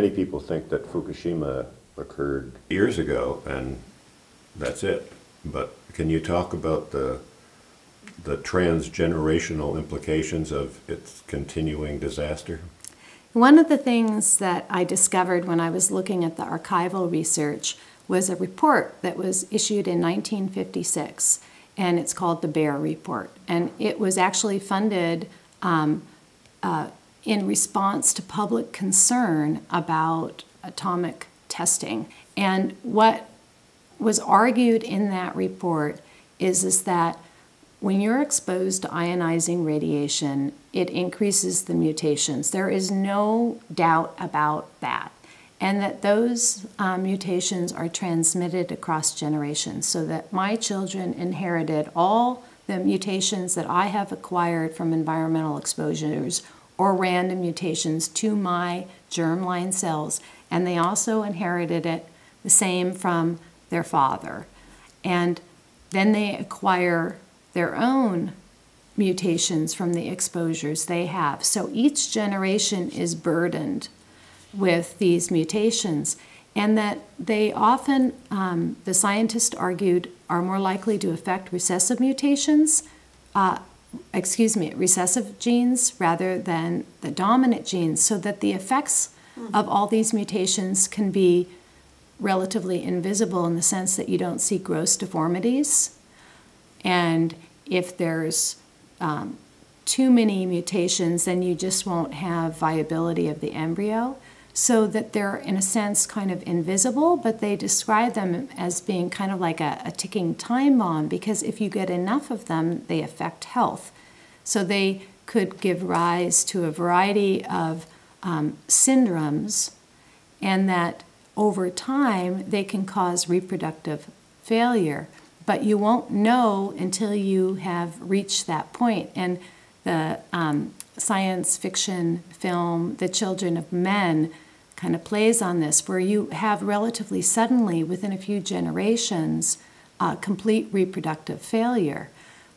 many people think that Fukushima occurred years ago and that's it. But can you talk about the the transgenerational implications of its continuing disaster? One of the things that I discovered when I was looking at the archival research was a report that was issued in 1956, and it's called the Bear Report. And it was actually funded um, uh, in response to public concern about atomic testing. And what was argued in that report is, is that when you're exposed to ionizing radiation, it increases the mutations. There is no doubt about that. And that those um, mutations are transmitted across generations, so that my children inherited all the mutations that I have acquired from environmental exposures or random mutations to my germline cells. And they also inherited it the same from their father. And then they acquire their own mutations from the exposures they have. So each generation is burdened with these mutations, and that they often, um, the scientists argued, are more likely to affect recessive mutations, uh, excuse me, recessive genes rather than the dominant genes, so that the effects of all these mutations can be relatively invisible in the sense that you don't see gross deformities. And if there's um, too many mutations, then you just won't have viability of the embryo. So that they're, in a sense, kind of invisible, but they describe them as being kind of like a, a ticking time bomb because if you get enough of them, they affect health. So they could give rise to a variety of um, syndromes, and that over time they can cause reproductive failure. But you won't know until you have reached that point. And the um, science fiction film, The Children of Men, kind of plays on this, where you have relatively suddenly, within a few generations, uh, complete reproductive failure.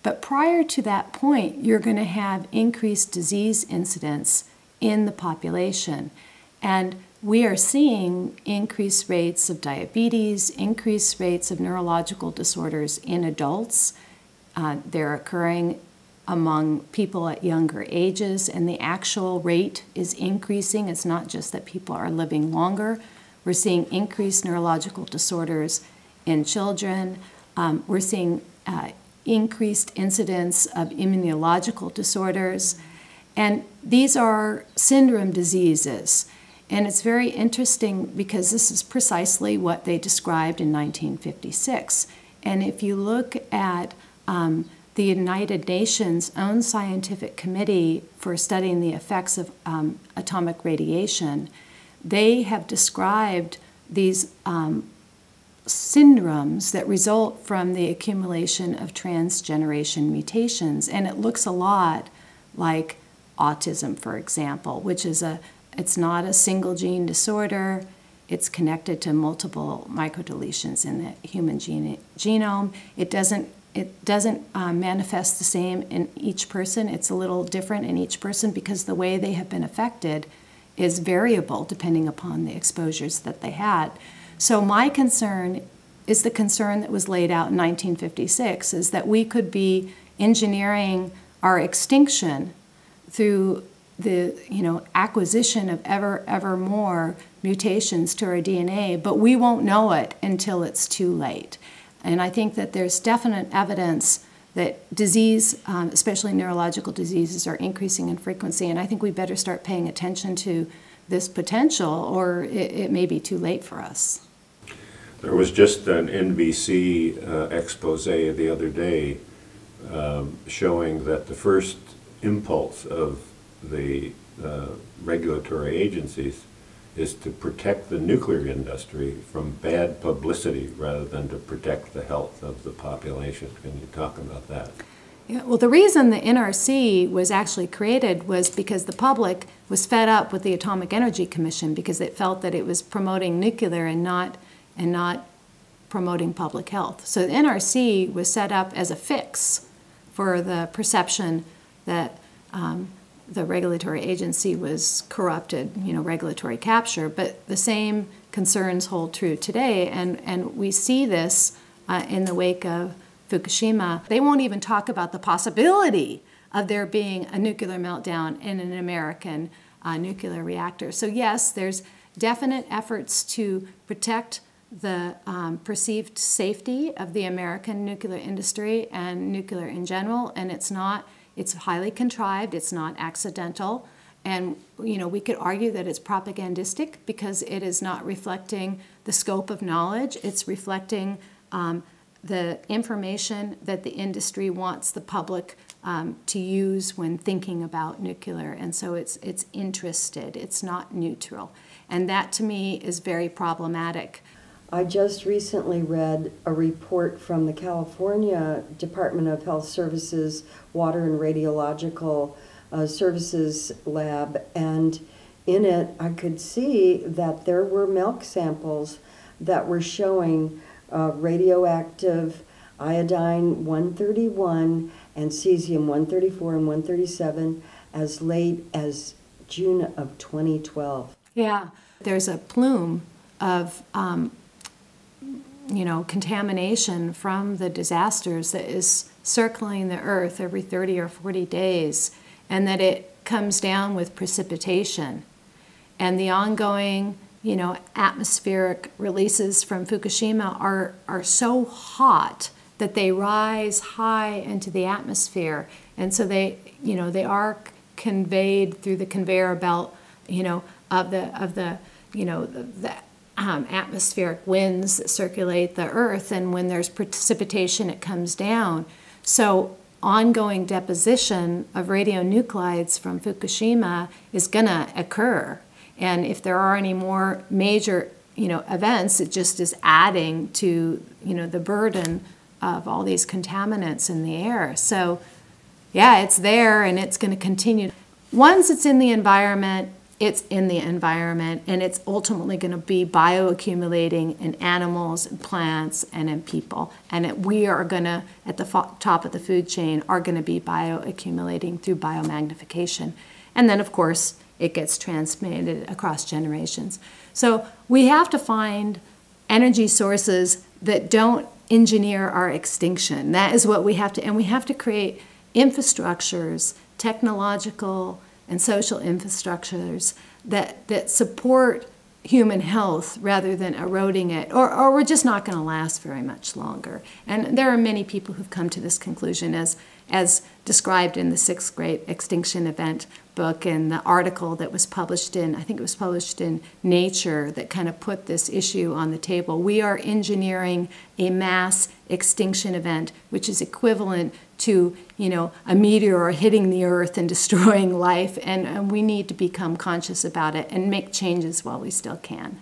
But prior to that point, you're going to have increased disease incidence in the population. And we are seeing increased rates of diabetes, increased rates of neurological disorders in adults. Uh, they're occurring among people at younger ages, and the actual rate is increasing. It's not just that people are living longer. We're seeing increased neurological disorders in children. Um, we're seeing uh, increased incidence of immunological disorders. And these are syndrome diseases. And it's very interesting because this is precisely what they described in 1956. And if you look at um, the United Nations' own scientific committee for studying the effects of um, atomic radiation, they have described these um, syndromes that result from the accumulation of transgeneration mutations. And it looks a lot like autism, for example, which is a it's not a single gene disorder. It's connected to multiple microdeletions in the human gene, genome. It doesn't it doesn't uh, manifest the same in each person. It's a little different in each person because the way they have been affected is variable depending upon the exposures that they had. So my concern is the concern that was laid out in 1956 is that we could be engineering our extinction through the you know acquisition of ever ever more mutations to our DNA, but we won't know it until it's too late. And I think that there's definite evidence that disease, um, especially neurological diseases, are increasing in frequency. And I think we better start paying attention to this potential, or it, it may be too late for us. There was just an NBC uh, expose the other day um, showing that the first impulse of the uh, regulatory agencies is to protect the nuclear industry from bad publicity rather than to protect the health of the population. Can you talk about that? Yeah, well, the reason the NRC was actually created was because the public was fed up with the Atomic Energy Commission because it felt that it was promoting nuclear and not and not promoting public health. So the NRC was set up as a fix for the perception that um, the regulatory agency was corrupted, you know, regulatory capture. But the same concerns hold true today, and, and we see this uh, in the wake of Fukushima. They won't even talk about the possibility of there being a nuclear meltdown in an American uh, nuclear reactor. So, yes, there's definite efforts to protect the um, perceived safety of the American nuclear industry and nuclear in general, and it's not, it's highly contrived, it's not accidental. And you know, we could argue that it's propagandistic because it is not reflecting the scope of knowledge. It's reflecting um, the information that the industry wants the public um, to use when thinking about nuclear. And so it's it's interested. It's not neutral. And that to me is very problematic. I just recently read a report from the California Department of Health Services Water and Radiological uh, Services Lab, and in it I could see that there were milk samples that were showing uh, radioactive iodine 131 and cesium 134 and 137 as late as June of 2012. Yeah, there's a plume of um, you know, contamination from the disasters that is circling the earth every 30 or 40 days, and that it comes down with precipitation. And the ongoing, you know, atmospheric releases from Fukushima are, are so hot that they rise high into the atmosphere. And so they, you know, they are conveyed through the conveyor belt, you know, of the, of the, you know, the, the um, atmospheric winds that circulate the earth, and when there's precipitation, it comes down. So, ongoing deposition of radionuclides from Fukushima is going to occur. And if there are any more major you know, events, it just is adding to you know, the burden of all these contaminants in the air. So, yeah, it's there and it's going to continue. Once it's in the environment, it's in the environment and it's ultimately going to be bioaccumulating in animals and plants and in people. And it, we are going to at the top of the food chain are going to be bioaccumulating through biomagnification. And then of course it gets transmitted across generations. So we have to find energy sources that don't engineer our extinction. That is what we have to and we have to create infrastructures technological and social infrastructures that, that support human health rather than eroding it, or, or we're just not going to last very much longer. And there are many people who've come to this conclusion as, as described in the sixth great extinction event book and the article that was published in, I think it was published in Nature, that kind of put this issue on the table. We are engineering a mass extinction event, which is equivalent to, you know, a meteor hitting the earth and destroying life, and, and we need to become conscious about it and make changes while we still can.